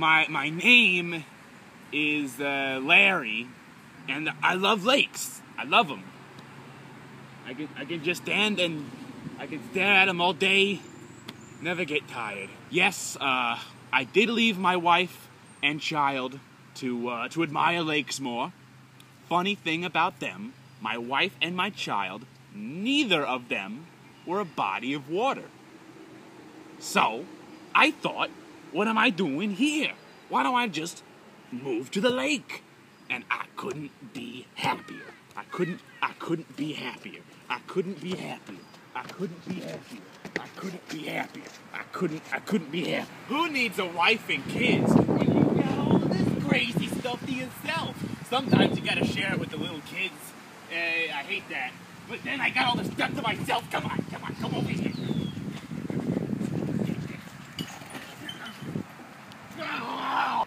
My my name is uh, Larry, and I love lakes. I love them. I can I can just stand and I can stare at them all day, never get tired. Yes, uh, I did leave my wife and child to uh, to admire lakes more. Funny thing about them, my wife and my child, neither of them were a body of water. So, I thought, what am I doing here? Why don't I just move to the lake? And I couldn't be happier. I couldn't I couldn't be happier. I couldn't be happier. I couldn't be happier. I couldn't be happier. I couldn't I couldn't be happier. Who needs a wife and kids when you got all this crazy stuff to yourself? Sometimes you gotta share it with the little kids. Uh, I hate that. But then I got all this stuff to myself. Come on, come on, come over here.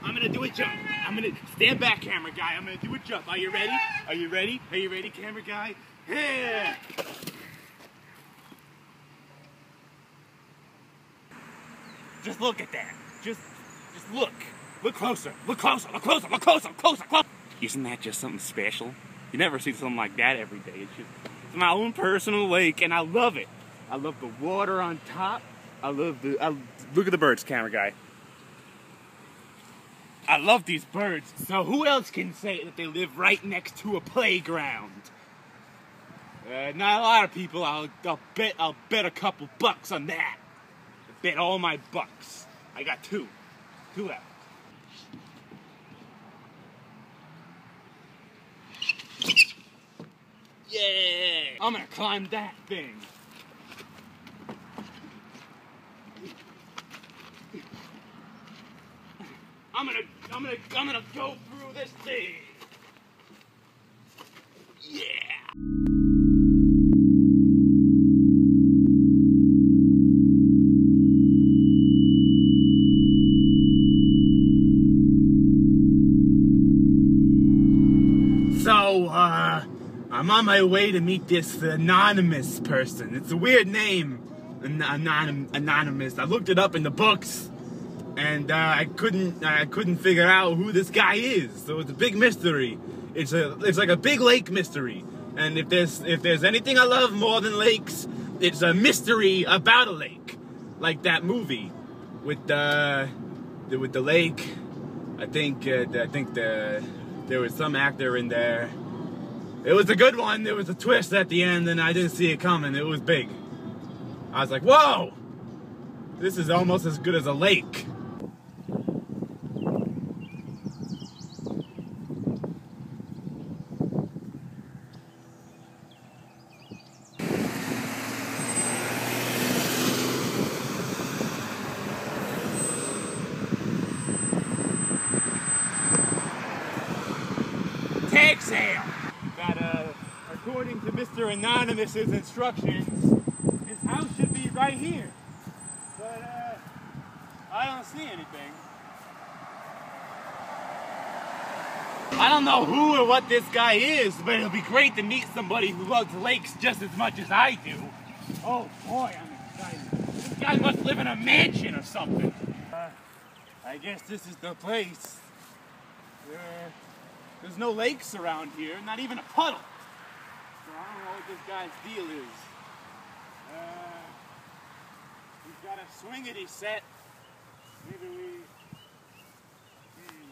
I'm gonna do a jump. I'm gonna stand back, camera guy. I'm gonna do a jump. Are you ready? Are you ready? Are you ready, camera guy? Yeah. Just look at that. Just, just look. Look closer. Look closer. Look closer. Look closer. Closer. Closer. Isn't that just something special? You never see something like that every day. It's just it's my own personal lake, and I love it. I love the water on top. I love the. I, look at the birds, camera guy. I love these birds. So who else can say that they live right next to a playground? Uh, not a lot of people. I'll, I'll bet. I'll bet a couple bucks on that. I bet all my bucks. I got two. Two left. Yeah! I'm gonna climb that thing. I'm gonna, I'm gonna, I'm gonna go through this thing. Yeah. So, uh, I'm on my way to meet this anonymous person. It's a weird name, An- anonym, anonymous. I looked it up in the books, and uh, I couldn't, I couldn't figure out who this guy is. So it's a big mystery. It's a, it's like a big lake mystery. And if there's, if there's anything I love more than lakes, it's a mystery about a lake, like that movie with the, the with the lake. I think, uh, I think the, there was some actor in there. It was a good one. There was a twist at the end, and I didn't see it coming. It was big. I was like, whoa! This is almost as good as a lake. Sale! That, uh, according to Mr. Anonymous's instructions, his house should be right here. But, uh, I don't see anything. I don't know who or what this guy is, but it'll be great to meet somebody who loves lakes just as much as I do. Oh boy, I'm excited. This guy must live in a mansion or something. Uh, I guess this is the place. Uh, there's no lakes around here, not even a puddle. So I don't know what this guy's deal is. Uh, he's got a swingity set. Maybe we. Hmm.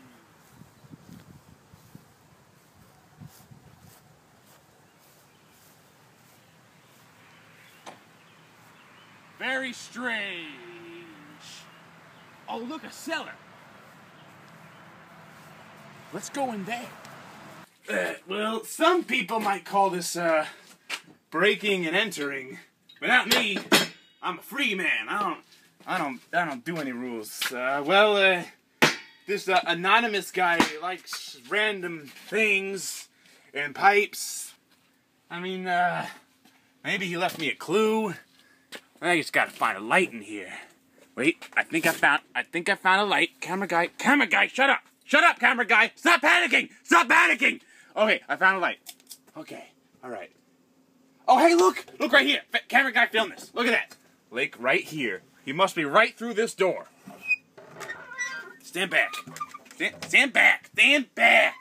Very strange. Oh, look, a cellar. Let's go in there. Uh, well, some people might call this uh, breaking and entering, but not me. I'm a free man. I don't, I don't, I don't do any rules. Uh, well, this uh, anonymous guy likes random things and pipes. I mean, uh, maybe he left me a clue. I just gotta find a light in here. Wait, I think I found, I think I found a light. Camera guy, camera guy, shut up! Shut up, camera guy! Stop panicking! Stop panicking! Okay, I found a light. Okay, alright. Oh, hey, look! Look right here! F- camera guy, film this. Look at that. Lake right here. He must be right through this door. stand back. Stand, stand back. Stand back.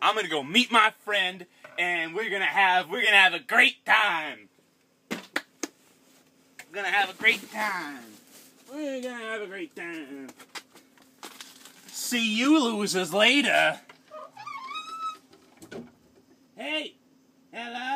I'm gonna go meet my friend, and we're gonna have we're gonna have a great time. We're gonna have a great time. We're gonna have a great time see you losers later. Hey, hello.